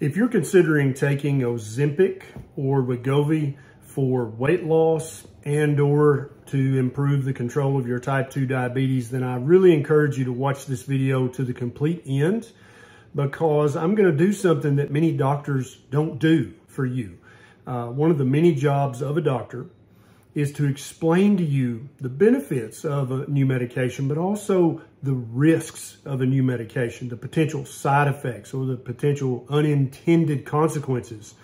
If you're considering taking Ozempic or Wegovy for weight loss and or to improve the control of your type 2 diabetes, then I really encourage you to watch this video to the complete end because I'm going to do something that many doctors don't do for you. Uh, one of the many jobs of a doctor is to explain to you the benefits of a new medication, but also the risks of a new medication, the potential side effects or the potential unintended consequences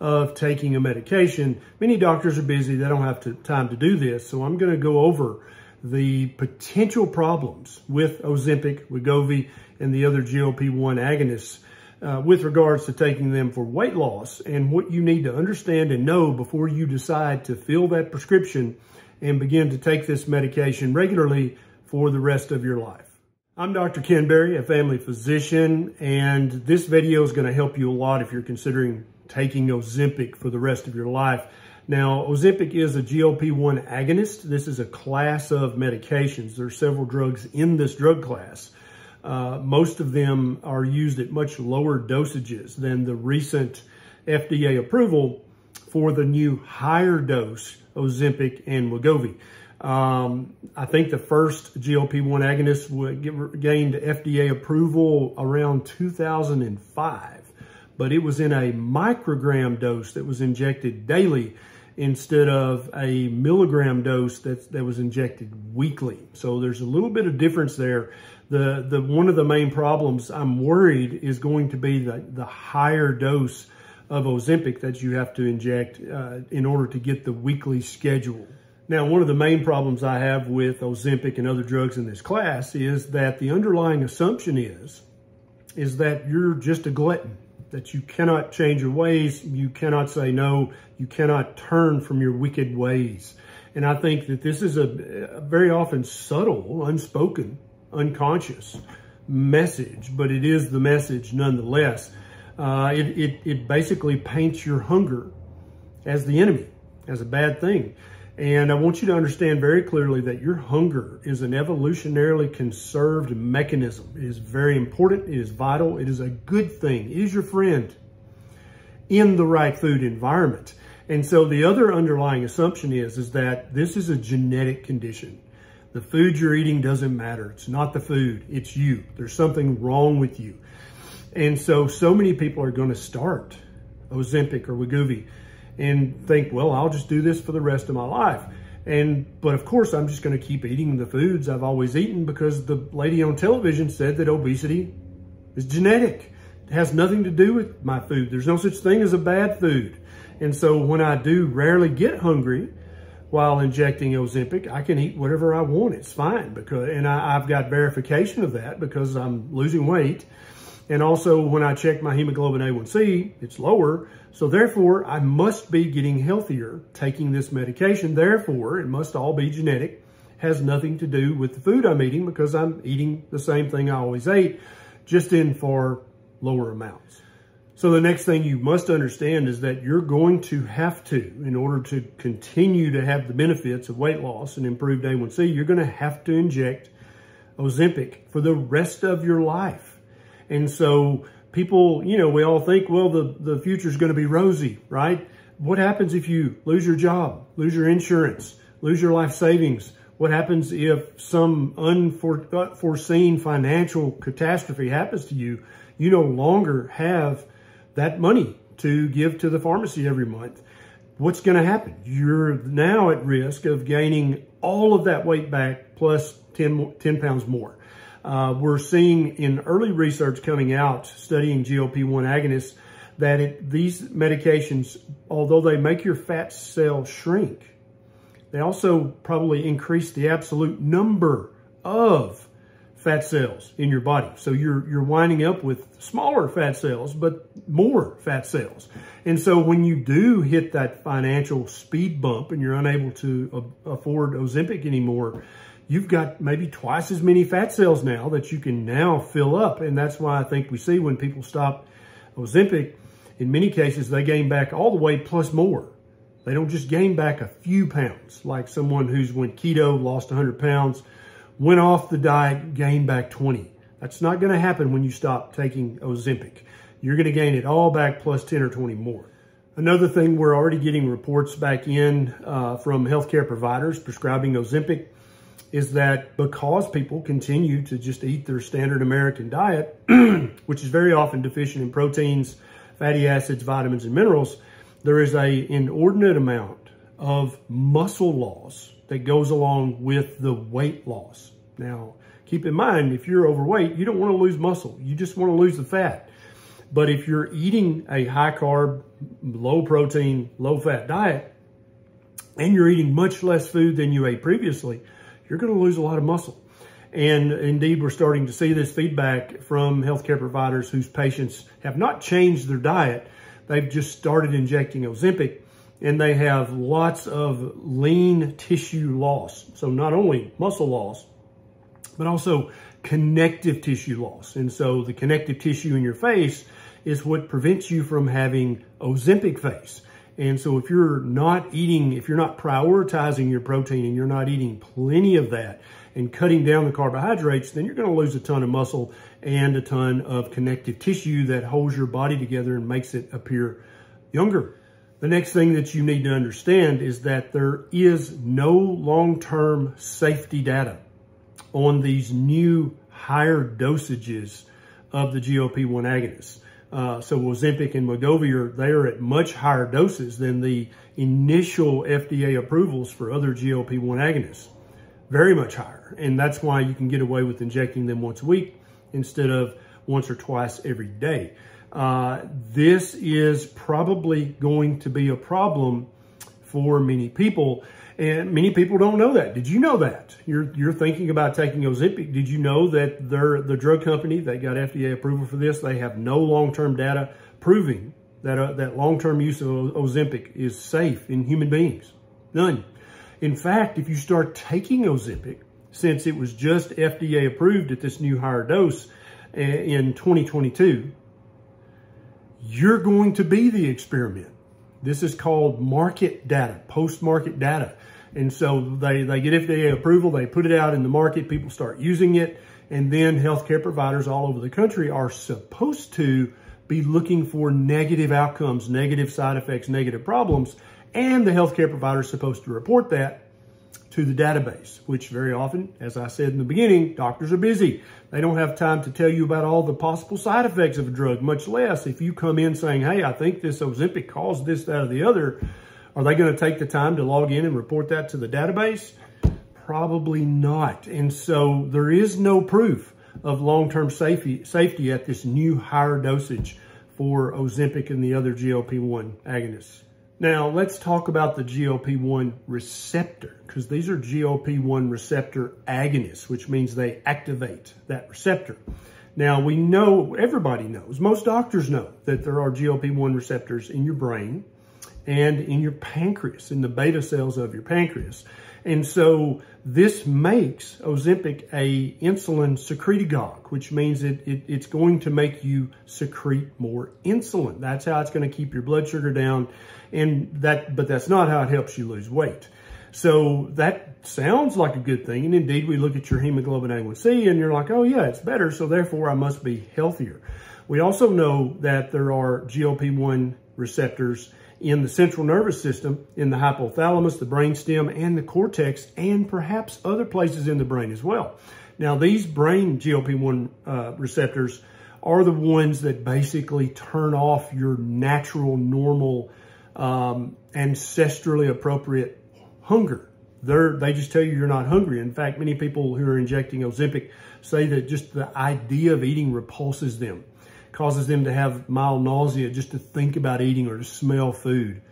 of taking a medication. Many doctors are busy. They don't have to, time to do this. So I'm going to go over the potential problems with Ozempic, Wegovy, and the other GLP-1 agonists uh, with regards to taking them for weight loss and what you need to understand and know before you decide to fill that prescription and begin to take this medication regularly for the rest of your life. I'm Dr. Ken Berry, a family physician, and this video is going to help you a lot if you're considering taking Ozempic for the rest of your life. Now, Ozempic is a GLP-1 agonist. This is a class of medications. There are several drugs in this drug class. Uh, most of them are used at much lower dosages than the recent FDA approval for the new higher dose Ozempic and Wegovy. Um, I think the first GLP-1 agonist gained FDA approval around 2005, but it was in a microgram dose that was injected daily instead of a milligram dose that, that was injected weekly. So there's a little bit of difference there. The, the, one of the main problems I'm worried is going to be the, the higher dose of Ozempic that you have to inject uh, in order to get the weekly schedule. Now, one of the main problems I have with Ozempic and other drugs in this class is that the underlying assumption is, is that you're just a glutton that you cannot change your ways. You cannot say no. You cannot turn from your wicked ways. And I think that this is a, a very often subtle, unspoken, unconscious message, but it is the message nonetheless. Uh, it, it, it basically paints your hunger as the enemy, as a bad thing. And I want you to understand very clearly that your hunger is an evolutionarily conserved mechanism. It is very important. It is vital. It is a good thing. It is your friend in the right food environment. And so the other underlying assumption is, is that this is a genetic condition. The food you're eating doesn't matter. It's not the food. It's you. There's something wrong with you. And so, so many people are going to start Ozempic or Wegovy and think, well, I'll just do this for the rest of my life. And, but of course, I'm just going to keep eating the foods I've always eaten because the lady on television said that obesity is genetic. It has nothing to do with my food. There's no such thing as a bad food. And so when I do rarely get hungry while injecting Ozempic, I can eat whatever I want. It's fine because, and I, I've got verification of that because I'm losing weight and also when I check my hemoglobin A1C, it's lower. So therefore, I must be getting healthier taking this medication. Therefore, it must all be genetic. Has nothing to do with the food I'm eating because I'm eating the same thing I always ate, just in far lower amounts. So the next thing you must understand is that you're going to have to, in order to continue to have the benefits of weight loss and improved A1C, you're going to have to inject Ozempic for the rest of your life. And so people, you know, we all think, well, the, the future is going to be rosy, right? What happens if you lose your job, lose your insurance, lose your life savings? What happens if some unforeseen financial catastrophe happens to you? You no longer have that money to give to the pharmacy every month. What's going to happen? You're now at risk of gaining all of that weight back plus 10, 10 pounds more. Uh, we're seeing in early research coming out studying GLP-1 agonists that it, these medications, although they make your fat cell shrink, they also probably increase the absolute number of fat cells in your body. So you're, you're winding up with smaller fat cells, but more fat cells. And so when you do hit that financial speed bump and you're unable to afford Ozempic anymore, you've got maybe twice as many fat cells now that you can now fill up. And that's why I think we see when people stop Ozempic, in many cases, they gain back all the weight plus more. They don't just gain back a few pounds, like someone who's went keto, lost 100 pounds, went off the diet, gained back 20. That's not going to happen when you stop taking Ozempic. you're going to gain it all back plus 10 or 20 more. Another thing, we're already getting reports back in uh, from healthcare providers prescribing Ozempic is that because people continue to just eat their standard American diet, which is very often deficient in proteins, fatty acids, vitamins, and minerals, there is a inordinate amount of muscle loss that goes along with the weight loss. Now, keep in mind, if you're overweight, you don't want to lose muscle. You just want to lose the fat. But if you're eating a high carb, low protein, low fat diet, and you're eating much less food than you ate previously, you're going to lose a lot of muscle. And indeed, we're starting to see this feedback from healthcare providers whose patients have not changed their diet. They've just started injecting Ozempic and they have lots of lean tissue loss. So not only muscle loss, but also connective tissue loss. And so the connective tissue in your face is what prevents you from having Ozempic face. And so if you're not eating, if you're not prioritizing your protein and you're not eating plenty of that and cutting down the carbohydrates, then you're going to lose a ton of muscle and a ton of connective tissue that holds your body together and makes it appear younger. The next thing that you need to understand is that there is no long-term safety data on these new higher dosages of the GLP-1 agonists. Uh, so Ozempic and Wegovy are they are at much higher doses than the initial FDA approvals for other GLP-1 agonists. Very much higher. And that's why you can get away with injecting them once a week instead of once or twice every day. Uh, this is probably going to be a problem for many people. And many people don't know that. Did you know that? You're you're thinking about taking Ozempic. Did you know that they're the drug company they got FDA approval for this? They have no long-term data proving that uh, that long-term use of Ozempic is safe in human beings. None. In fact, if you start taking Ozempic, since it was just FDA approved at this new higher dose uh, in 2022, you're going to be the experiment. This is called market data, post-market data. And so they, they get FDA approval, they put it out in the market, people start using it, and then healthcare providers all over the country are supposed to be looking for negative outcomes, negative side effects, negative problems, and the healthcare provider is supposed to report that to the database, which very often, as I said in the beginning, doctors are busy. They don't have time to tell you about all the possible side effects of a drug, much less if you come in saying, hey, I think this Ozempic caused this, that, or the other. Are they going to take the time to log in and report that to the database? Probably not. And so there is no proof of long-term safety, safety at this new higher dosage for Ozempic and the other GLP-1 agonists. Now, let's talk about the GLP-1 receptor, because these are GLP-1 receptor agonists, which means they activate that receptor. Now, we know, everybody knows, most doctors know that there are GLP-1 receptors in your brain and in your pancreas, in the beta cells of your pancreas. And so this makes Ozempic a insulin secretagogue, which means it, it, it's going to make you secrete more insulin. That's how it's going to keep your blood sugar down. And that, but that's not how it helps you lose weight. So that sounds like a good thing. And indeed, we look at your hemoglobin A1C and you're like, oh yeah, it's better. So therefore I must be healthier. We also know that there are GLP-1 receptors in the central nervous system, in the hypothalamus, the brainstem, and the cortex, and perhaps other places in the brain as well. Now, these brain GLP-1 uh, receptors are the ones that basically turn off your natural, normal, um, ancestrally appropriate hunger. They're, they just tell you you're not hungry. In fact, many people who are injecting Ozempic say that just the idea of eating repulses them causes them to have mild nausea just to think about eating or to smell food.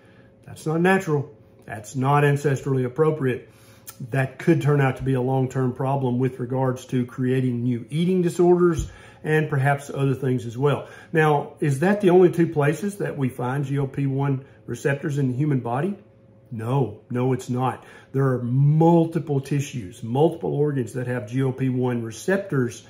That's not natural. That's not ancestrally appropriate. That could turn out to be a long-term problem with regards to creating new eating disorders and perhaps other things as well. Now, is that the only two places that we find GLP-1 receptors in the human body? No, no, it's not. There are multiple tissues, multiple organs that have GLP-1 receptors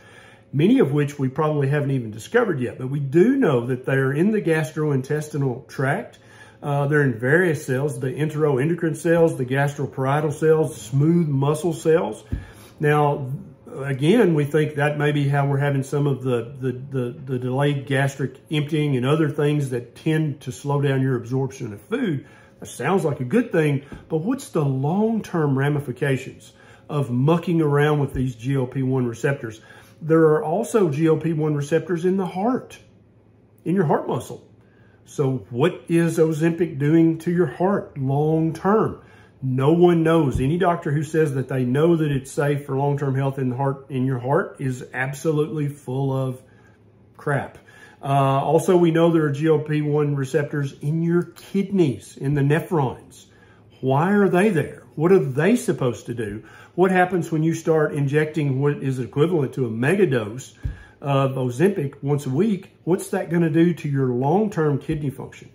many of which we probably haven't even discovered yet. But we do know that they're in the gastrointestinal tract. Uh, they're in various cells, the enteroendocrine cells, the gastroparietal cells, smooth muscle cells. Now, again, we think that may be how we're having some of the, the, the, the, delayed gastric emptying and other things that tend to slow down your absorption of food. That sounds like a good thing, but what's the long-term ramifications of mucking around with these GLP-1 receptors? There are also GLP-1 receptors in the heart, in your heart muscle. So what is Ozempic doing to your heart long-term? No one knows. Any doctor who says that they know that it's safe for long-term health in the heart in your heart is absolutely full of crap. Uh, also, we know there are GLP-1 receptors in your kidneys, in the nephrons. Why are they there? What are they supposed to do? What happens when you start injecting what is equivalent to a megadose of Ozempic once a week? What's that going to do to your long-term kidney function?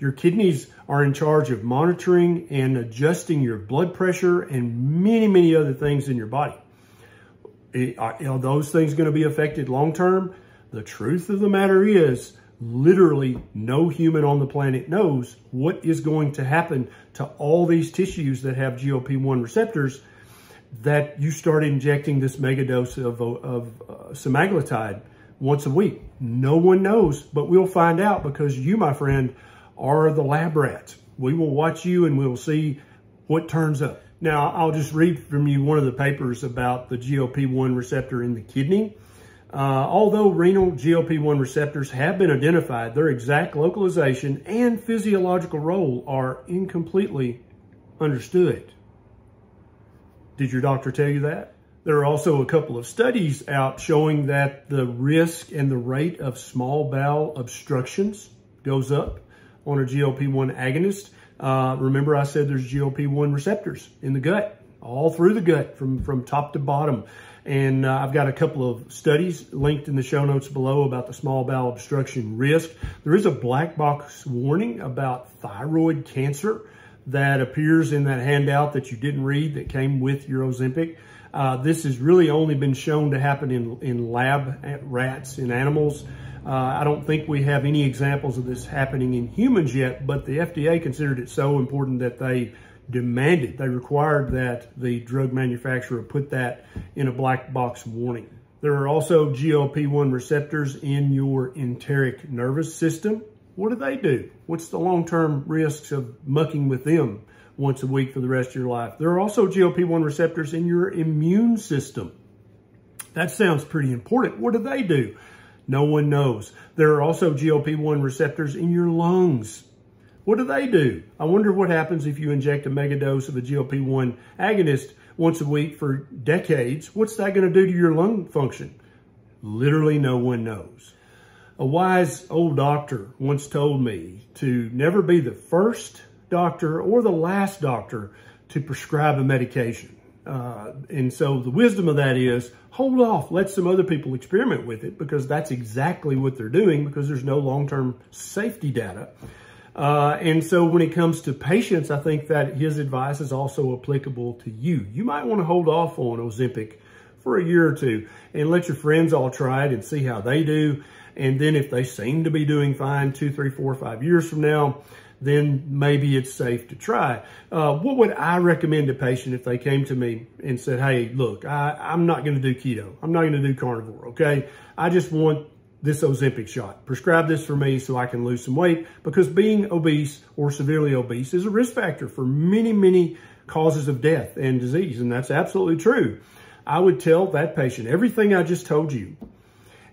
Your kidneys are in charge of monitoring and adjusting your blood pressure and many, many other things in your body. Uh, are those things going to be affected long term? The truth of the matter is, literally no human on the planet knows what is going to happen to all these tissues that have GLP-1 receptors that you start injecting this megadose of, of uh, semaglutide once a week. No one knows, but we'll find out because you, my friend, are the lab rats. We will watch you and we'll see what turns up. Now, I'll just read from you one of the papers about the GLP-1 receptor in the kidney. Uh, although renal GLP-1 receptors have been identified, their exact localization and physiological role are incompletely understood. Did your doctor tell you that? There are also a couple of studies out showing that the risk and the rate of small bowel obstructions goes up on a GLP-1 agonist. Uh, remember I said there's GLP-1 receptors in the gut, all through the gut from, from top to bottom. And uh, I've got a couple of studies linked in the show notes below about the small bowel obstruction risk. There is a black box warning about thyroid cancer that appears in that handout that you didn't read that came with your Ozempic. Uh, this has really only been shown to happen in, in lab rats, in animals. Uh, I don't think we have any examples of this happening in humans yet, but the FDA considered it so important that they demanded, they required that the drug manufacturer put that in a black box warning. There are also GLP-1 receptors in your enteric nervous system. What do they do? What's the long-term risks of mucking with them once a week for the rest of your life? There are also GLP-1 receptors in your immune system. That sounds pretty important. What do they do? No one knows. There are also GLP-1 receptors in your lungs. What do they do? I wonder what happens if you inject a megadose of a GLP-1 agonist once a week for decades. What's that going to do to your lung function? Literally no one knows. A wise old doctor once told me to never be the first doctor or the last doctor to prescribe a medication. Uh, and so the wisdom of that is hold off, let some other people experiment with it because that's exactly what they're doing because there's no long-term safety data. Uh, and so when it comes to patients, I think that his advice is also applicable to you. You might want to hold off on Ozempic for a year or two and let your friends all try it and see how they do. And then if they seem to be doing fine two, three, four, five years from now, then maybe it's safe to try. Uh, what would I recommend a patient if they came to me and said, hey, look, I, I'm not going to do keto. I'm not going to do carnivore, okay? I just want this Ozempic shot. Prescribe this for me so I can lose some weight because being obese or severely obese is a risk factor for many, many causes of death and disease, and that's absolutely true. I would tell that patient everything I just told you,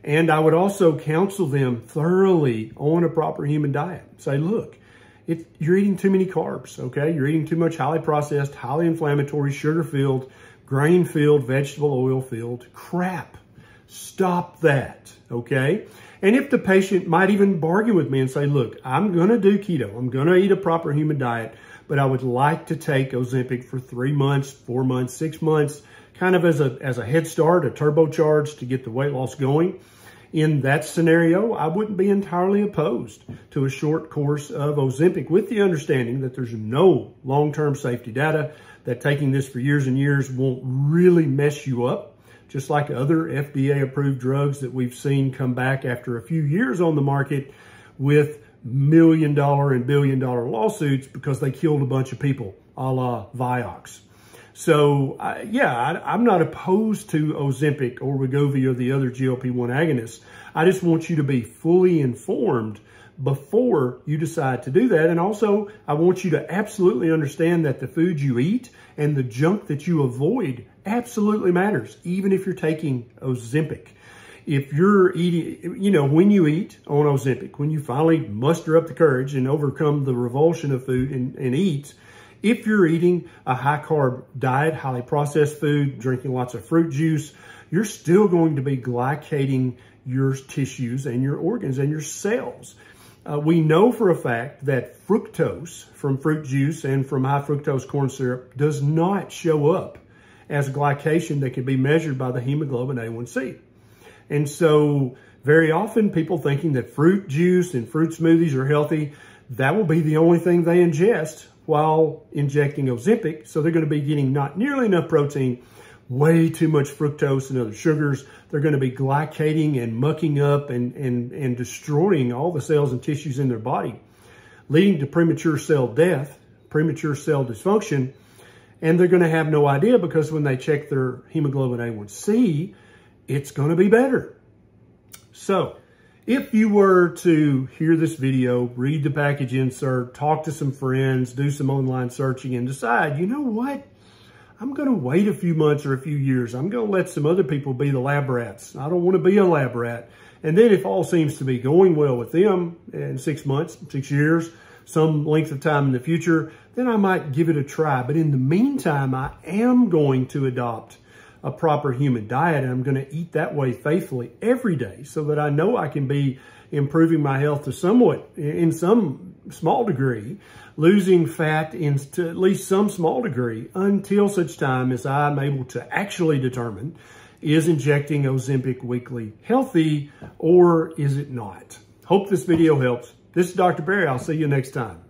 and I would also counsel them thoroughly on a proper human diet. Say, look, it, you're eating too many carbs, okay? You're eating too much highly processed, highly inflammatory, sugar-filled, grain-filled, vegetable oil-filled crap. Stop that, okay? And if the patient might even bargain with me and say, look, I'm going to do keto. I'm going to eat a proper human diet, but I would like to take Ozempic for three months, four months, six months, kind of as a, as a head start, a turbocharge to get the weight loss going. In that scenario, I wouldn't be entirely opposed to a short course of Ozempic with the understanding that there's no long-term safety data, that taking this for years and years won't really mess you up, just like other FDA-approved drugs that we've seen come back after a few years on the market with million dollar and billion dollar lawsuits because they killed a bunch of people, a la Vioxx. So I, yeah, I, am not opposed to Ozempic or Wegovy or the other GLP-1 agonists. I just want you to be fully informed before you decide to do that. And also, I want you to absolutely understand that the food you eat and the junk that you avoid absolutely matters, even if you're taking Ozempic. If you're eating, you know, when you eat on Ozempic, when you finally muster up the courage and overcome the revulsion of food and, and eat, if you're eating a high carb diet, highly processed food, drinking lots of fruit juice, you're still going to be glycating your tissues and your organs and your cells. Uh, we know for a fact that fructose from fruit juice and from high fructose corn syrup does not show up as glycation that can be measured by the hemoglobin A1C. And so very often people thinking that fruit juice and fruit smoothies are healthy, that will be the only thing they ingest while injecting Ozempic. So they're going to be getting not nearly enough protein way too much fructose and other sugars. They're going to be glycating and mucking up and, and, and destroying all the cells and tissues in their body, leading to premature cell death, premature cell dysfunction. And they're going to have no idea because when they check their hemoglobin A1C, it's going to be better. So if you were to hear this video, read the package insert, talk to some friends, do some online searching and decide, you know what? I'm going to wait a few months or a few years. I'm going to let some other people be the lab rats. I don't want to be a lab rat. And then if all seems to be going well with them in six months, six years, some length of time in the future, then I might give it a try. But in the meantime, I am going to adopt a proper human diet and I'm going to eat that way faithfully every day so that I know I can be improving my health to somewhat, in some small degree, losing fat in to at least some small degree until such time as I'm able to actually determine is injecting Ozempic weekly healthy or is it not? Hope this video helps. This is Dr. Berry. I'll see you next time.